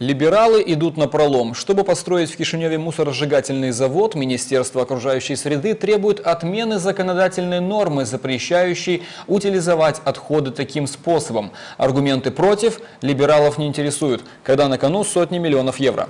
Либералы идут на пролом. Чтобы построить в Кишиневе мусоросжигательный завод, Министерство окружающей среды требует отмены законодательной нормы, запрещающей утилизовать отходы таким способом. Аргументы против либералов не интересуют, когда на кону сотни миллионов евро.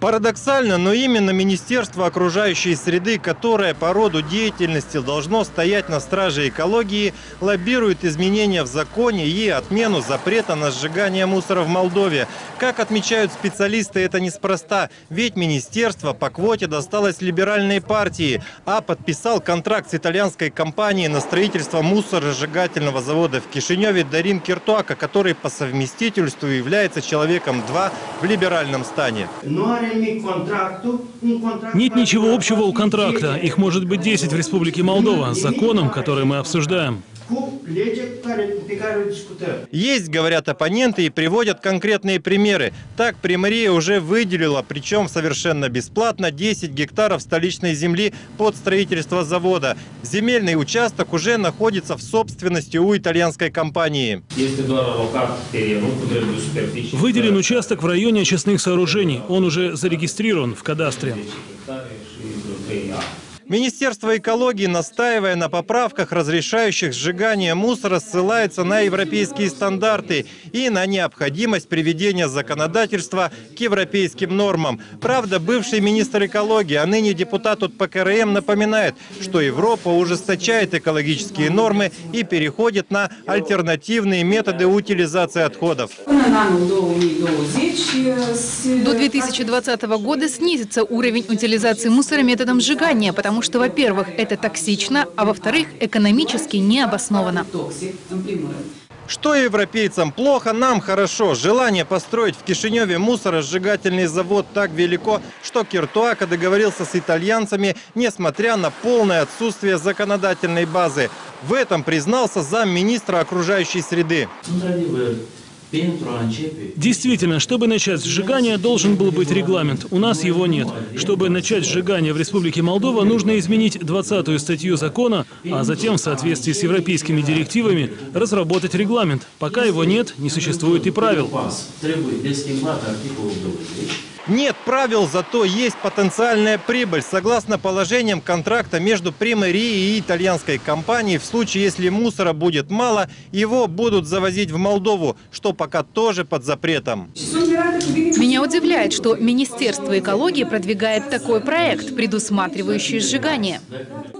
Парадоксально, но именно Министерство окружающей среды, которое по роду деятельности должно стоять на страже экологии, лоббирует изменения в законе и отмену запрета на сжигание мусора в Молдове. Как отмечают специалисты, это неспроста, ведь министерство по квоте досталось либеральной партии, а подписал контракт с итальянской компанией на строительство мусоросжигательного завода в Кишиневе Дарим Киртуака, который по совместительству является человеком 2 в либеральном стане. Нет ничего общего у контракта. Их может быть 10 в Республике Молдова с законом, который мы обсуждаем. Есть, говорят оппоненты, и приводят конкретные примеры. Так, Примария уже выделила, причем совершенно бесплатно, 10 гектаров столичной земли под строительство завода. Земельный участок уже находится в собственности у итальянской компании. Выделен участок в районе очистных сооружений. Он уже зарегистрирован в кадастре. Министерство экологии, настаивая на поправках, разрешающих сжигание мусора, ссылается на европейские стандарты и на необходимость приведения законодательства к европейским нормам. Правда, бывший министр экологии, а ныне депутат от ПКРМ напоминает, что Европа ужесточает экологические нормы и переходит на альтернативные методы утилизации отходов. До 2020 года снизится уровень утилизации мусора методом сжигания, потому что, во-первых, это токсично, а во-вторых, экономически необоснованно. Что европейцам плохо, нам хорошо. Желание построить в Кишиневе мусоросжигательный завод так велико, что Киртуака договорился с итальянцами, несмотря на полное отсутствие законодательной базы. В этом признался замминистра окружающей среды. Действительно, чтобы начать сжигание, должен был быть регламент. У нас его нет. Чтобы начать сжигание в Республике Молдова, нужно изменить 20-ю статью закона, а затем в соответствии с европейскими директивами разработать регламент. Пока его нет, не существует и правил. Нет правил, зато есть потенциальная прибыль. Согласно положениям контракта между Примарией и итальянской компанией, в случае, если мусора будет мало, его будут завозить в Молдову, что пока тоже под запретом. Меня удивляет, что Министерство экологии продвигает такой проект, предусматривающий сжигание.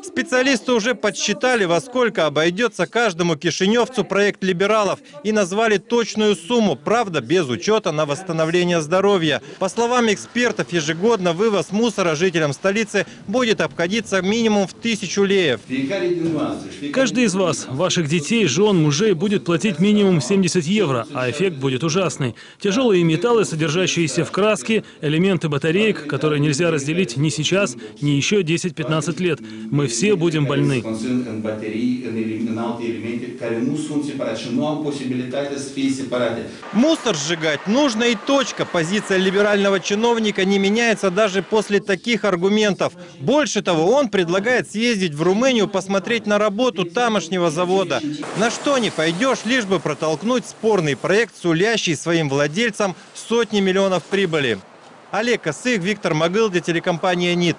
Специалисты уже подсчитали, во сколько обойдется каждому кишиневцу проект либералов и назвали точную сумму, правда, без учета на восстановление здоровья. По словам экспертов, ежегодно вывоз мусора жителям столицы будет обходиться минимум в тысячу леев. Каждый из вас, ваших детей, жен, мужей будет платить минимум 70 евро, а эффект будет ужасный. Тяжелые металлы, содержащиеся в краске, элементы батареек, которые нельзя разделить ни сейчас, ни еще 10-15 лет. Мы все будем больны. Мусор сжигать нужно и точка. Позиция либерального чиновника не меняется даже после таких аргументов. Больше того, он предлагает съездить в Румынию, посмотреть на работу тамошнего завода. На что не пойдешь, лишь бы протолкнуть спорный проект, сулящий своим владельцам сотни миллионов прибыли. Олег Косых, Виктор Могылди, телекомпания «НИТ».